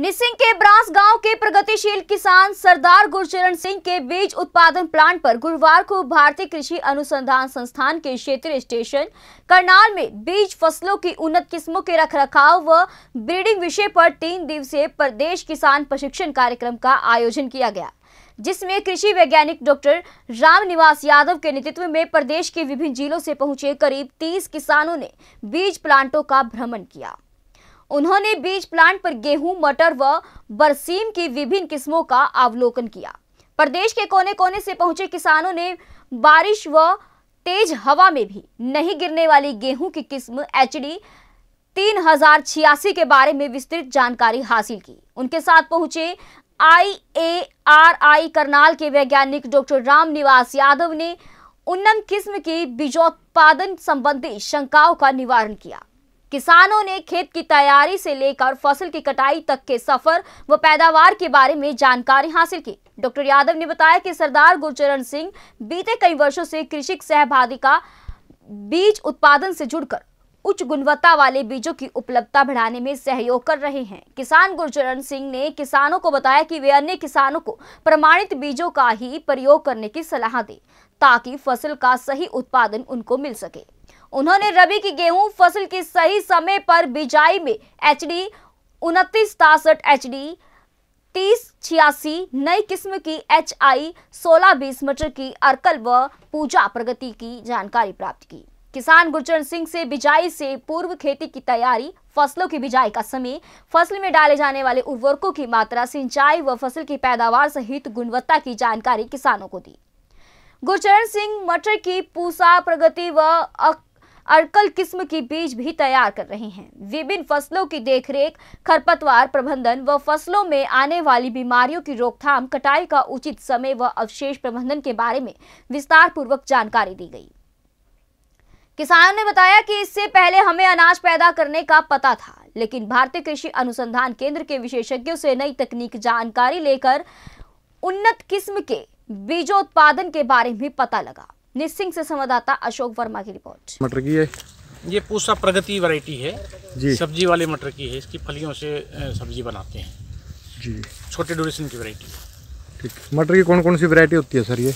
निसिंग के ब्रास गाँव के प्रगतिशील किसान सरदार गुरचरण सिंह के बीज उत्पादन प्लांट पर गुरुवार को भारतीय कृषि अनुसंधान संस्थान के क्षेत्रीय स्टेशन करनाल में बीज फ़सलों की उन्नत किस्मों के रखरखाव व ब्रीडिंग विषय पर तीन दिवसीय प्रदेश किसान प्रशिक्षण कार्यक्रम का आयोजन किया गया, जिसमें कृषि वैज्ञानिक डॉक्टर राम निवास यादव के नेतृत्व में प्रदेश के विभिन्न जिलों से पहुँचे करीब 30 किसानों ने बीज प्लांटों का भ्रमण किया। उन्होंने बीज प्लांट पर गेहूँ, मटर व बरसीम की विभिन्न किस्मों का अवलोकन किया। प्रदेश के कोने कोने से पहुँचे किसानों ने बारिश व तेज हवा में भी नहीं गिरने वाली गेहूँ की किस्म एच डी तीन हज़ार छियासी के बारे में विस्तृत जानकारी हासिल की। उनके साथ पहुँचे आई ए आर आई करनाल के वैज्ञानिक डॉक्टर राम निवास यादव ने उन्नत किस्म की बीजोत्पादन संबंधी शंकाओं का निवारण किया। किसानों ने खेत की तैयारी से लेकर फ़सल की कटाई तक के सफ़र व पैदावार के बारे में जानकारी हासिल की। डॉक्टर यादव ने बताया कि सरदार गुरचरण सिंह बीते कई वर्षों से कृषि सहभागिता बीज उत्पादन से जुड़कर उच्च गुणवत्ता वाले बीजों की उपलब्धता बढ़ाने में सहयोग कर रहे हैं। किसान गुरचरण सिंह ने किसानों को बताया कि वे अन्य किसानों को प्रमाणित बीजों का ही प्रयोग करने की सलाह दें ताकि फ़सल का सही उत्पादन उनको मिल सके। उन्होंने रबी की गेहूँ फ़सल की सही समय पर बिजाई में एच डी उनतीस, तासठ एच डी तीस, छियासी, नई किस्म की एच आई सोलह, बीस मटर की अर्कल व पूजा प्रगति की जानकारी प्राप्त की। किसान गुरचरण सिंह से बिजाई से पूर्व खेती की तैयारी, फ़सलों की बिजाई का समय, फ़सल में डाले जाने वाले उर्वरकों की मात्रा, सिंचाई व फ़सल की पैदावार सहित गुणवत्ता की जानकारी किसानों को दी। गुरचरण सिंह मटर की पूसा प्रगति व अरकल किस्म की बीज भी तैयार कर रहे हैं। विभिन्न फ़सलों की देखरेख, खरपतवार प्रबंधन व फ़सलों में आने वाली बीमारियों की रोकथाम, कटाई का उचित समय व अवशेष प्रबंधन के बारे में विस्तार पूर्वक जानकारी दी गई। किसानों ने बताया कि इससे पहले हमें अनाज पैदा करने का पता था, लेकिन भारतीय कृषि अनुसंधान केंद्र के विशेषज्ञों से नई तकनीक जानकारी लेकर उन्नत किस्म के बीजोत्पादन के बारे में पता लगा। निसिंग से संवाददाता अशोक वर्मा की रिपोर्ट। मटर की है? ये पूसा प्रगति वैरायटी है। जी। सब्ज़ी वाले मटर की है। इसकी फलियों से सब्ज़ी बनाते हैं। जी। छोटे ड्यूरेशन की वैरायटी है। ठीक। मटर की कौन कौन सी वैरायटी होती है सर ये?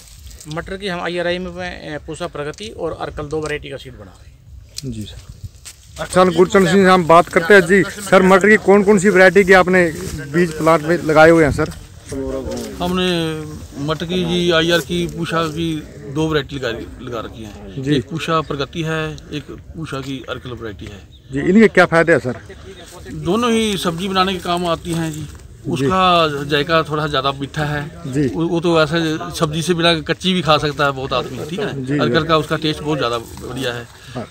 मटर की हम आई आर आई में पूसा प्रगति और अर्कल दो वैरायटी का सीड बना रहे हैं। जी सर। सर गुरचरण सिंह हम बात करते हैं। जी सर मटर की कौन कौन सी वैरायटी की आपने बीज प्लांट में लगाए हुए हैं सर? हमने मटर की जी आई आर की पूछा की दो वैरायटी लगा लगा रखी है। जी। एक पूषा प्रगति है एक पूषा की अर्कल वैरायटी है। जी इनके क्या फ़ायदे हैं सर? दोनों ही सब्ज़ी बनाने के काम आती हैं जी। उसका जायका थोड़ा ज़्यादा मीठा है। जी। वो तो ऐसे सब्ज़ी से बिना कच्ची भी खा सकता है बहुत आदमी ठीक है अर्कल का उसका टेस्ट बहुत ज़्यादा बढ़िया है।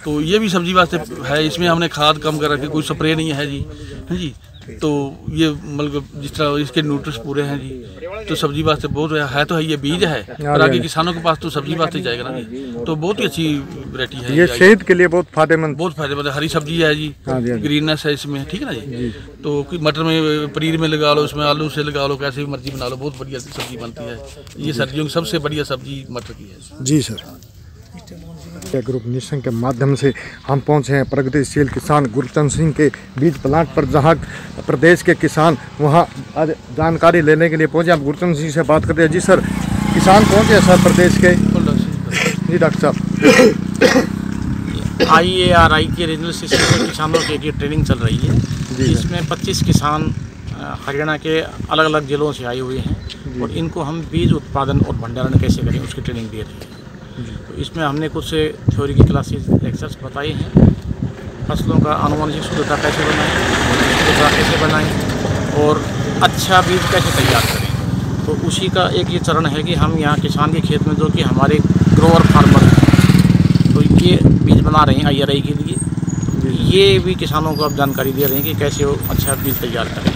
तो ये भी सब्ज़ी वास्ते है इसमें हमने खाद कम कर रखी कोई स्प्रे नहीं है जी जी? तो ये मतलब जिस तरह इसके न्यूट्रिस पूरे हैं जी। तो सब्ज़ी वास्ते बहुत है तो है ये बीज है और आगे किसानों के पास तो सब्ज़ी वास्ते जाएगा ना तो बहुत ही अच्छी वरायटी है ये सेहत के लिए बहुत फ़ायदेमंद। बहुत फ़ायदेमंद हरी सब्ज़ी है जी हाँ जी, हाँ। ग्रीननेस है इसमें ठीक है ना जी? तो मटर में पनीर में लगा लो इसमें आलू से लगा लो कैसे भी मर्ज़ी बना लो बहुत बढ़िया सब्ज़ी बनती है। ये सर्दियों की सबसे बढ़िया सब्ज़ी मटर की है। जी सर। ग्रुप निशन के माध्यम से हम पहुँचे हैं प्रगतिशील किसान गुरचंद सिंह के बीज प्लांट पर जहाँ प्रदेश के किसान वहाँ आज जानकारी लेने के लिए पहुँचे। आप गुरचंद सिंह से बात करते हैं। जी सर किसान पहुँचे हैं सर प्रदेश के? जी डॉक्टर साहब। आई ए आर आई के रीजनल सिस्टम में किसानों के लिए ट्रेनिंग चल रही है। इसमें 25 किसान हरियाणा के अलग अलग जिलों से आए हुए हैं और इनको हम बीज उत्पादन और भंडारण कैसे करें उसकी ट्रेनिंग दे रहे हैं तो इसमें हमने कुछ थ्योरी की क्लासेस लेक्चर्स बताए हैं। फ़सलों का अनुवांशिक शुद्धता कैसे बनाएँ, शुद्धता कैसे बनाएँ, और अच्छा बीज कैसे तैयार करें। तो उसी का एक ये चरण है कि हम यहाँ किसान के खेत में जो कि हमारे ग्रोअर फार्मर हैं तो ये बीज बना रहे हैं आई आर आई के लिए। ये भी किसानों को अब जानकारी दे रहे हैं कि कैसे वो अच्छा बीज तैयार करें।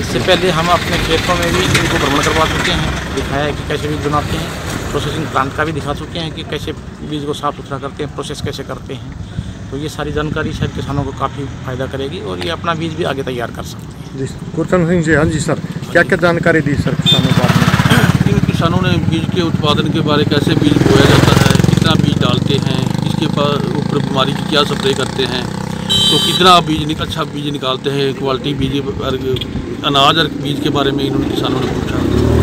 इससे पहले हम अपने खेतों में भी इनको भ्रमण करवा चुके हैं, दिखाया है कि कैसे बीज बनाते हैं। प्रोसेसिंग प्लांट का भी दिखा चुके हैं कि कैसे बीज को साफ़ सुथरा करते हैं प्रोसेस कैसे करते हैं। तो ये सारी जानकारी शायद किसानों को काफ़ी फ़ायदा करेगी और ये अपना बीज भी आगे तैयार कर सकते हैं। जी गुरचंद सिंह जी हाँ जी सर क्या क्या जानकारी दी सर किसानों को आपने? इन किसानों ने बीज के उत्पादन के बारे कैसे बीज बोया जाता है कितना बीज डालते हैं इसके ऊपर बीमारी की क्या स्प्रे करते हैं तो कितना बीज निक अच्छा बीज निकालते हैं क्वालिटी बीज और अनाज और बीज के बारे में इन्होंने किसानों ने पूछा।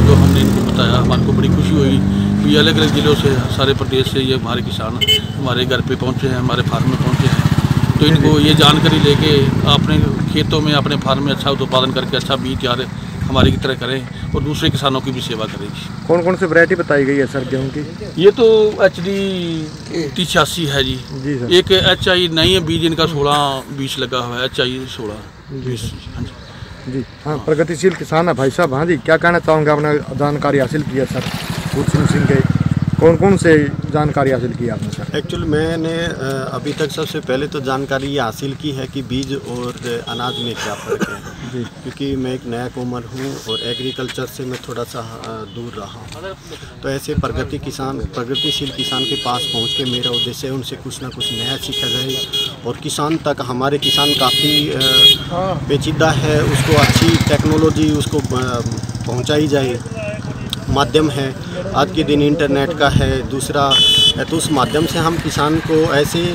तो हमने इनको बताया हमारे को बड़ी खुशी हुई कि अलग अलग ज़िलों से सारे प्रदेश से ये हमारे किसान हमारे घर पे पहुँचे हैं हमारे फार्म में पहुँचे हैं। तो इनको ये जानकारी लेके अपने खेतों में अपने फार्म में अच्छा उत्पादन करके अच्छा बीज तैयार हमारी की तरह करें और दूसरे किसानों की भी सेवा करेगी कौन कौन सी वैरायटी बताई गई है सर गेहूँ की? ये तो एच डी छियासी है जी। जी सर। एक एच आई नहीं है बीज इनका सोलह बीस लगा हुआ है एच आई सोलह बीस हाँ जी। जी हाँ प्रगतिशील किसान है भाई साहब हाँ जी क्या कहना चाहूँगा आपने जानकारी हासिल की है सर? गुरसिंह सिंह के कौन कौन से जानकारी हासिल की आपने सर? एक्चुअल मैंने अभी तक सबसे पहले तो जानकारी ये हासिल की है कि बीज और अनाज में क्या फ़र्क है। क्योंकि मैं एक नया कोमर हूँ और एग्रीकल्चर से मैं थोड़ा सा दूर रहा हूँ। तो ऐसे प्रगति किसान प्रगतिशील किसान के पास पहुँच के मेरा उद्देश्य है उनसे कुछ ना कुछ नया सीखा जाए और किसान तक हमारे किसान काफ़ी पेचीदा है उसको अच्छी टेक्नोलॉजी उसको पहुँचाई जाए। माध्यम है। आज के दिन इंटरनेट का है दूसरा है तो उस माध्यम से हम किसान को ऐसे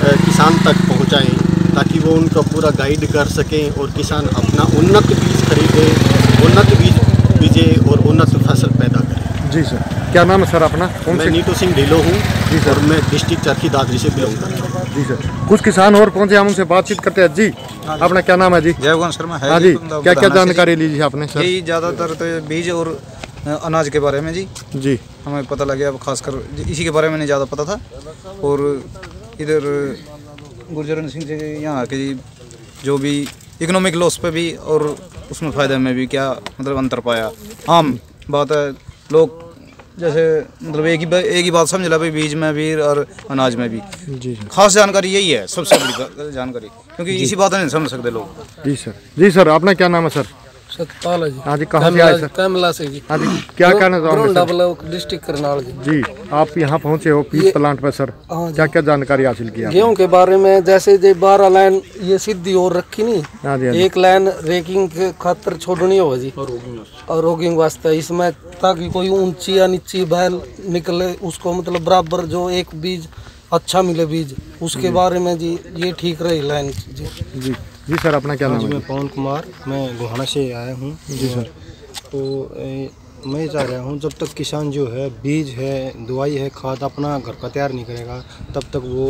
किसान तक पहुंचाएँ ताकि वो उनका पूरा गाइड कर सकें और किसान अपना उन्नत बीज खरीदे उन्नत बीज बीजे और उन्नत फ़सल पैदा करें। जी सर क्या नाम है सर अपना? कौन मैं से? नीटू सिंह ढिलो हूँ जी सर। और मैं डिस्ट्रिक्ट चरखी दादरी से बिलोंग करता हूँ। जी सर कुछ किसान और पहुँचे हम उनसे बातचीत करते हैं? जी अपना क्या नाम है जी? जयगोन शर्मा है हाँ जी क्या क्या जानकारी लीजिए आपने सर? यही ज़्यादातर तो बीज और अनाज के बारे में जी। जी। हमें पता लग गया अब खासकर इसी के बारे में नहीं ज़्यादा पता था। और इधर गुरजरन सिंह जी यहाँ के जी जो भी इकोनॉमिक लॉस पे भी और उसमें फ़ायदे में भी क्या मतलब अंतर पाया। आम बात है लोग जैसे मतलब एक ही एक ही बात समझ ला भाई बीज में भी और अनाज में भी। जी सर। खास जानकारी यही है सबसे बड़ी जानकारी। क्योंकि इसी बात नहीं समझ सकते लोग। जी सर। जी सर आपने क्या नाम है सर? सतपाल है जी। हाँ जी कहाँ से आए सर? कैमला से जी। हाँ जी क्या कहना चाहोगे सर? ब्लॉक डिस्ट्रिक्ट करनाल जी। जी आप यहाँ पहुँचे हो पीस प्लांट पर सर। हाँ जी। क्या क्या जानकारी हासिल की आपने? गेहूँ के बारे में जैसे जे बारह लाइन ये सीधी और रखी नहीं हाँ जी हाँ जी। एक लाइन रेकिंग के खातर छोड़नी हो जी। और रोगिंग वास्ते। इसमें ताकि कोई ऊँची या नीची बैल निकले उसको मतलब बराबर जो एक बीज अच्छा मिले बीज उसके बारे में जी ये ठीक रही लाइन जी। जी। जी सर अपना क्या नाम है मैं पवन कुमार मैं गोहाना से आया हूँ। जी सर। तो ए, मैं चाह रहा हूँ जब तक किसान जो है बीज है दवाई है खाद अपना घर का तैयार नहीं करेगा तब तक वो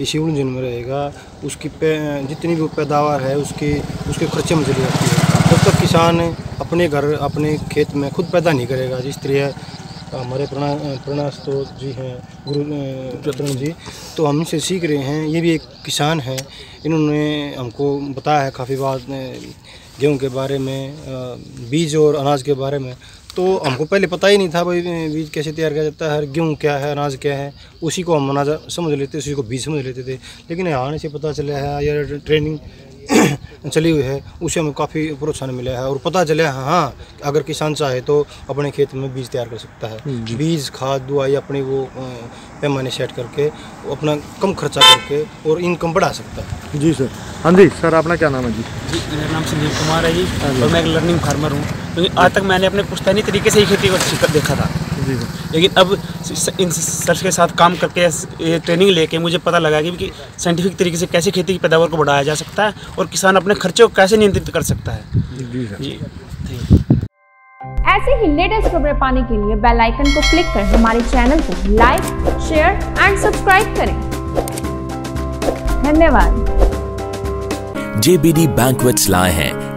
इसी उलझन में रहेगा। उसकी पे जितनी भी पैदावार है उसकी उसके खर्चे में चली जाती है। जब तक किसान अपने घर अपने खेत में खुद पैदा नहीं करेगा जिस तरह हमारे प्रणा प्रणा स्त्रोत जी हैं, गुरु रतन जी। तो हम इनसे सीख रहे हैं, ये भी एक किसान हैं। इन्होंने हमको बताया है काफ़ी बात गेहूँ के बारे में बीज और अनाज के बारे में। तो हमको पहले पता ही नहीं था भाई बीज कैसे तैयार किया जाता है गेहूँ क्या है, अनाज क्या है, उसी को हम अनाज समझ लेते, उसी को बीज समझ लेते थे। लेकिन यहाँ से पता चला है, या ट्रेनिंग चली हुई है उसे हमें काफ़ी प्रोत्साहन मिला है और पता चला है हाँ अगर किसान चाहे तो अपने खेत में बीज तैयार कर सकता है। बीज खाद दवाई अपनी वो पैमाने सेट करके अपना कम खर्चा करके और इनकम बढ़ा सकता है। जी सर। हाँ जी सर अपना क्या नाम है जी? जी मेरा नाम संदीप कुमार है जी और मैं एक लर्निंग फार्मर हूँ। क्योंकि आज तक मैंने अपने पुश्तैनी तरीके से ही खेती को देखा था। लेकिन अब इन सर के साथ काम करके ये ट्रेनिंग लेके मुझे पता लगा कि साइंटिफिक तरीके से कैसे खेती की पैदावार को बढ़ाया जा सकता है और किसान अपने खर्चे को कैसे नियंत्रित कर सकता है। जी ऐसे ही लेटेस्ट खबरें पाने के लिए बेल आइकन को क्लिक कर हमारे चैनल को लाइक शेयर एंड सब्सक्राइब करें। धन्यवाद। JBD Banquets lie हैं।